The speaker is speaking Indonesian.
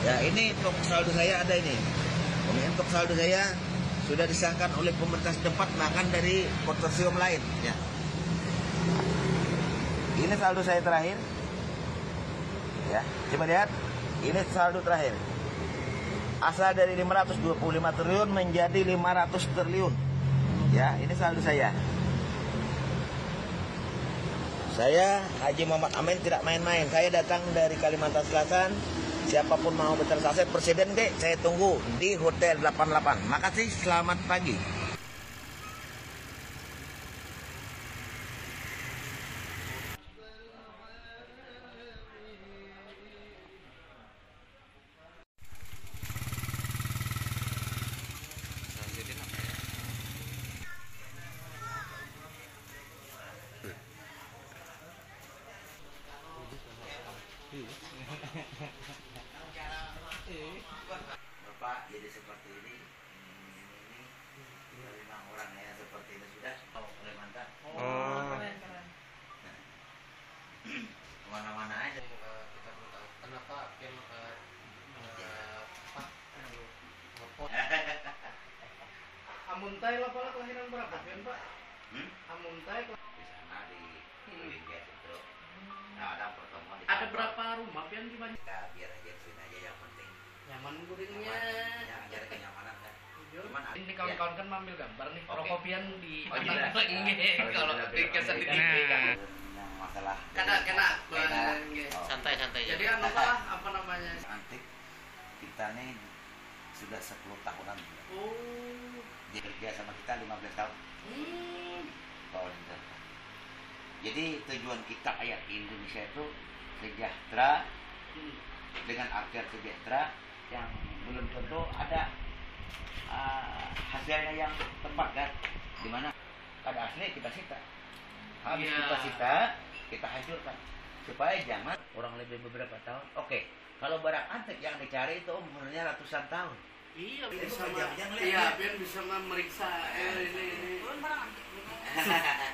Ya ini untuk saldo saya ada ini. Untuk saldo saya sudah disahkan oleh pemerintah setempat makan dari konsorsium lain. Ya. Ini saldo saya terakhir. Ya, coba lihat. Ini saldo terakhir. Asal dari 525 triliun menjadi 500 triliun. Ya, ini saldo saya. Saya Haji Muhammad Amin tidak main-main. Saya datang dari Kalimantan Selatan. Siapa pun mau bertransaksi presiden deh, saya tunggu di Hotel 88. Makasih, selamat pagi. Bapak jadi seperti ini, ini, ini, ini, memang orang yang seperti ini sudah tahu Kalimantan. Oh. keren keren. Ke mana-mana aja. Eh, kita perlu tahu kenapa Ken eh, eh, ngepot Amuntai lah Pak kelahiran berapa Ken Pak? Hmm? Amuntai Di sana di Lingget itu. Nah, ada pertemuan ada berapa rumah Pian di banyak? Kita biar aja sini aja yang penting. Nyaman gudingnya. Yang cari kenyamanan kan. Cuman kawan-kawan kan ambil gambar nih. Oke. Rokok Pian di Oh. Nggih, kalau di kesan di TV kan. Yang masalah Kena kena. Kena. Nggih. Oh. santai santai Jadi anu Pak, apa namanya? antik kita nih sudah 10 tahunan Oh. dia kerja sama kita 15 tahun Hmm. internet. Jadi tujuan kita kayak di Indonesia itu sejahtera Hmm. dengan artian sejahtera yang belum tentu ada ah, hasilnya yang tepat kan di mana pada asli kita sita habis Iya. kita sita kita hancurkan supaya jangan orang lebih beberapa tahun oke kalau barang antik yang dicari itu umurnya ratusan tahun Iya, bisa ngeliat. Iya, Pian bisa memeriksa eh, ini, ini.